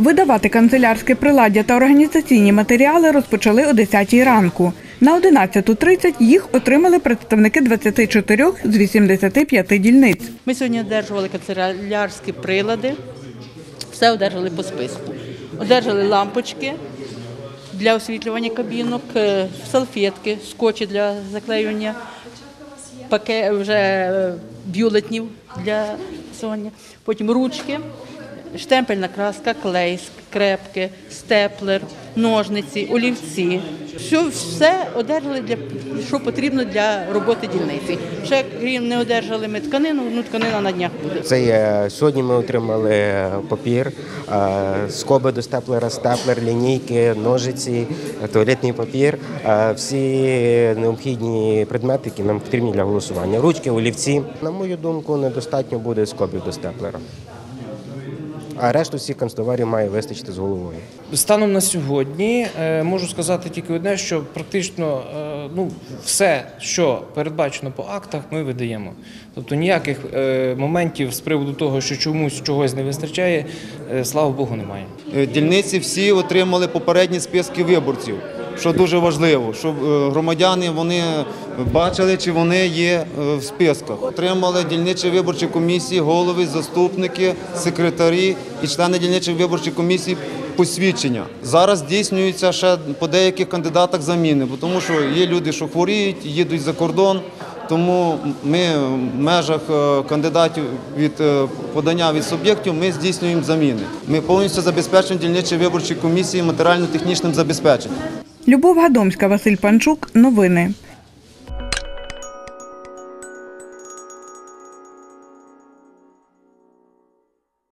Видавати канцелярське приладдя та організаційні матеріали розпочали о 10 ранку. На 11.30 їх отримали представники 24 з 85 дільниць. Ми сьогодні одержували канцелярські прилади, все одержали по списку. Одержали лампочки для освітлювання кабінок, е, салфетки, скотчі для заклеювання, паке, вже е, бюлетнів для писання, потім ручки, штемпельна краска, клей, скрепки, степлер, ножниці, олівці. Все, все одержали для що потрібно для роботи дільниці. Ще крім не одержали ми тканину, ну тканина на днях буде. Це є, сьогодні ми отримали папір, е, скоби до степлера, степлер, лінійки, ножиці, е, туалетний папір, е, всі необхідні предмети, які нам потрібні для голосування. Ручки, олівці. На мою думку, недостатньо буде скобів до степлера. А решту всіх канцтоварів має вистачити з головою. Станом на сьогодні е, можу сказати тільки одне, що практично е, ну, все, що передбачено по актах, ми видаємо. Тобто ніяких е, моментів з приводу того, що чомусь чогось не вистачає, слава Богу, немає. Дільниці всі отримали попередні списки виборців, що дуже важливо, щоб е, громадяни вони бачили, чи вони є е, в списках. Отримали дільничі виборчі комісії, голови, заступники, секретарі і члени дільничих виборчих комісій посвідчення. Зараз здійснюються ще по деяких кандидатах заміни, бо тому що є люди, що хворіють, їдуть за кордон. Тому ми в межах е, кандидатів від подання від суб'єктів ми здійснюємо заміни. Ми повністю забезпечуємо дільничі виборчі комісії матеріально-технічним забезпеченням. Любов Гадомська, Василь Панчук. Новини.